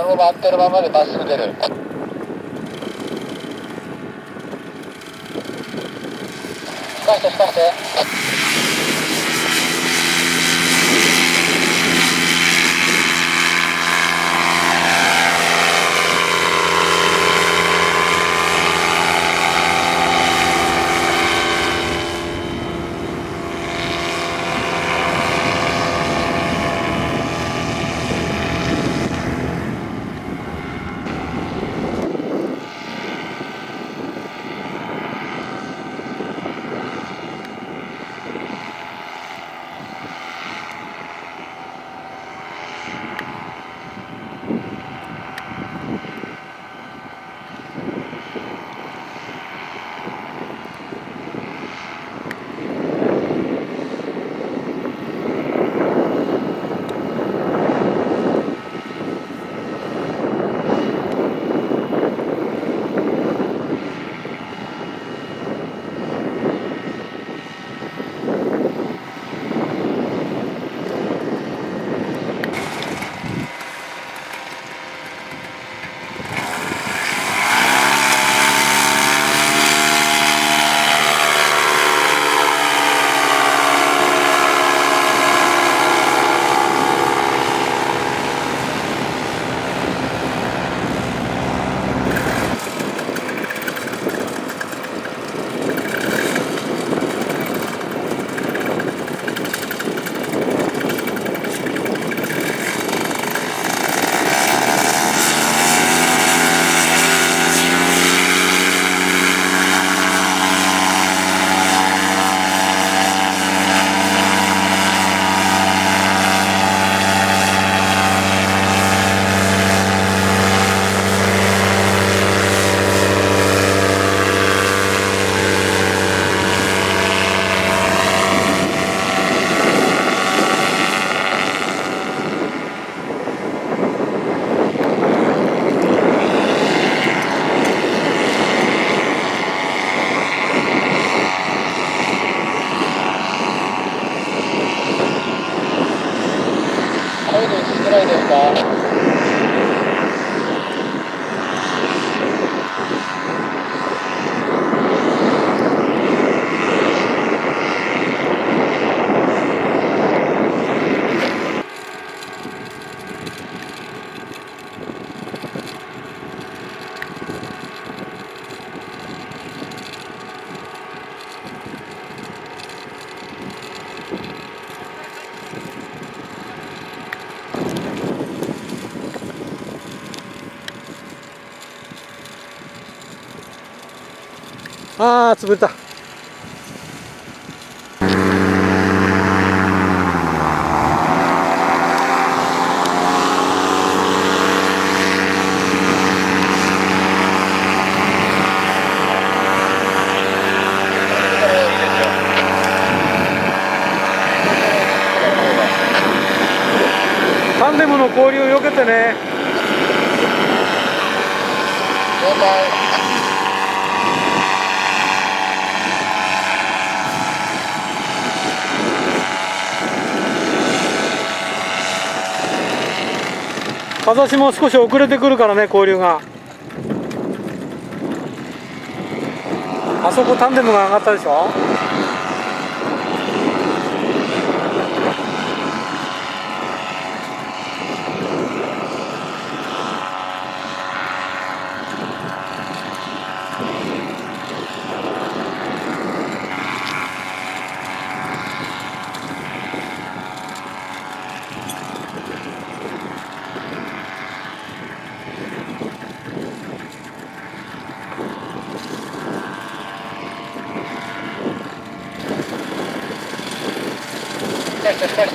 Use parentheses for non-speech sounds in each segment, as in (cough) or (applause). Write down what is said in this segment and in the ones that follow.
そのまま合ってるままでまっすぐ出る。ふかしてふかして。ああ潰れた。タンデムの交流をよけてね。風下も少し遅れてくるからね交流が。あそこタンデムが上がったでしょ？ふ (laughs) か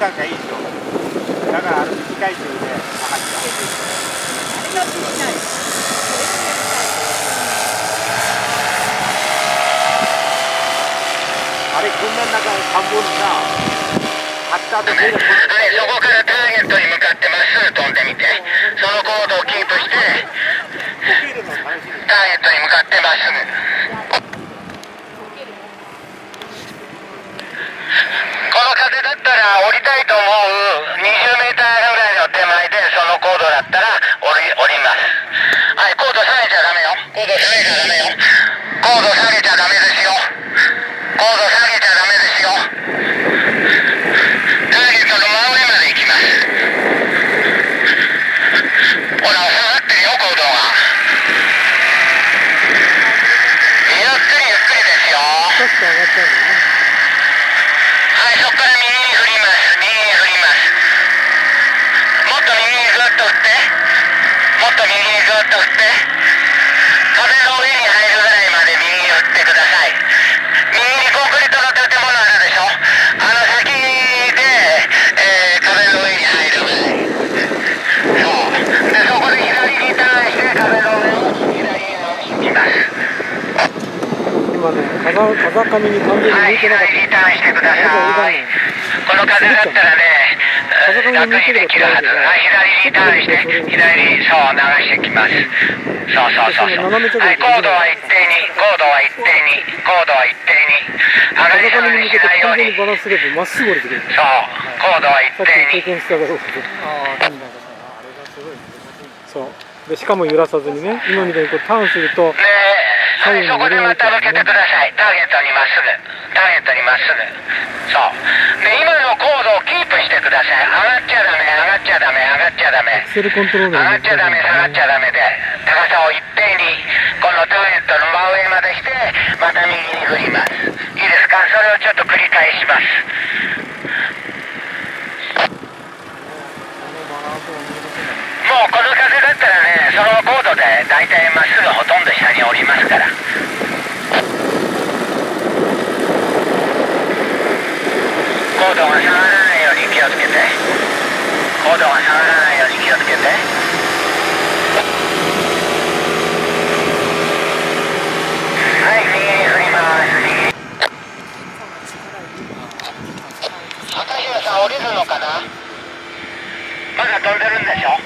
俺加速感がいいでしょだからあの短い距離で上がっちゃうあれこんな中の田んぼにさ張った後手がはい、そこからターゲットに向かってまっすぐ飛んでみて、そのコードをキープして、ターゲットに向かってまっすぐ。の風だったら降りたいと思う20メーターぐらいの手前でその高度だったら降り降ります。はい、高度下げちゃダメよ。高度下げちゃダメよ。高度下げちゃダメですよ。高度下げちゃダメですよ。ターゲットの真上まで行きます。ほら、下がってるよ、コードが。ゆっくりゆっくりですよ。確か上がったんだよねはい、そこから右に振ります。右に振ります。もっと右にぐっと振って。もっと右にぐっと振って。風の上に入るぐらいまで右に振ってください。右にコンクリートの建物あるでしょあの先で、えー風の上に入るぐらい。そう。で、そこで左にターンして風の上を左に行きます。今ね風風上に完全に、向いてなかっ左にターンしてください。この風だったらね、楽にできるはず。はい、左にターンして、左にそう流してきます。そうそうそうそう。はい、コードは一定に、コードは一定に、コードは一定に。上がり下がりしないように。にバランス取れてまっすぐ降りてくるそう、コードは一さっき経定に。験しただろうけどああそうでしかも揺らさずにね今みたいにこうターンするとねえ、はい、そこでまた向けてください。ターゲットにまっすぐ。ターゲットにまっすぐ。そう。で、今のコードをキープしてください。上がっちゃダメ、上がっちゃダメ、上がっちゃダメセルコントロール上がっちゃダメ、下がっちゃダメで、高さを一定に、このターゲットの真上までして、また右に振ります。いいですか？それをちょっと繰り返します。もうこの風だったらね、そのコードで大体まっすぐほとんど下に降りますから。コードが下がらないように気をつけて。コードが下がらないように気をつけて。はい、右に振ります。右に。赤平さん降りるのかな？まだ飛んでるんでしょ？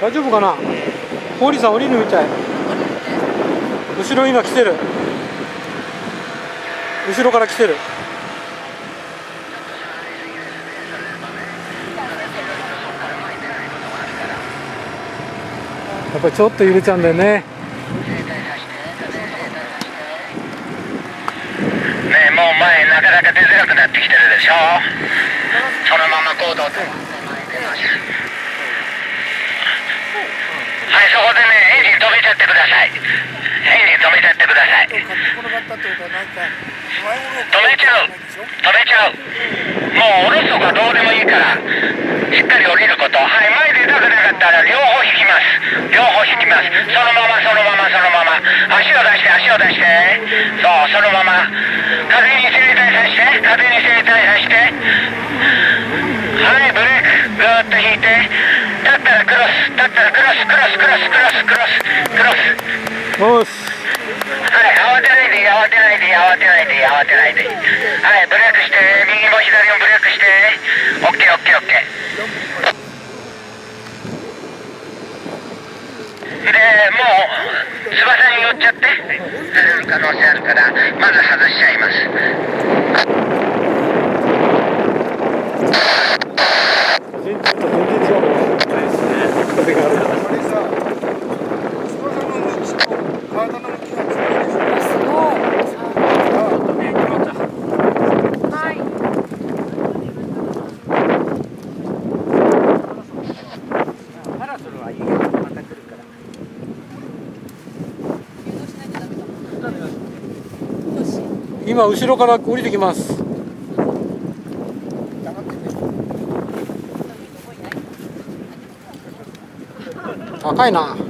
大丈夫かな?堀さん降りるみたい。後ろ今来てる。後ろから来てる。やっぱりちょっと揺れちゃうんだよねねえもう前なかなか出づらくなってきてるでしょそのまま行動とはいそこでねエンジン止めちゃってください。エンジン止めちゃってください。止めちゃう。止めちゃう。もう降ろすとかどうでもいいからしっかり降りることはい前出たくなから両方引きます。両方引きます。そのままそのままそのまま。足を出して足を出して。そうそのまま。風に整体させて風に整体させて。はいブレーク。ぐーっと引いて。立ったらクロス。立ったらクロス。クロスクロスクロスクロス。クロス。はい、慌てないで慌てないで慌てないで慌てないで。はい、ブレークして、右も左もブレークして。オッケー、オッケー、オッケー。で、もう、翼に寄っちゃって。外れる可能性あるから、まず外しちゃいます。全然違う風があるパラソルはいいよまた来るから今後ろから降りてきます。高いな。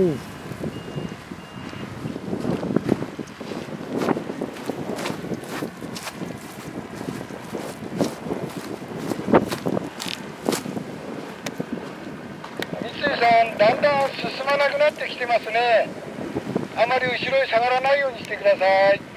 うん三井さん、だんだん進まなくなってきてますね。あまり後ろへ下がらないようにしてください。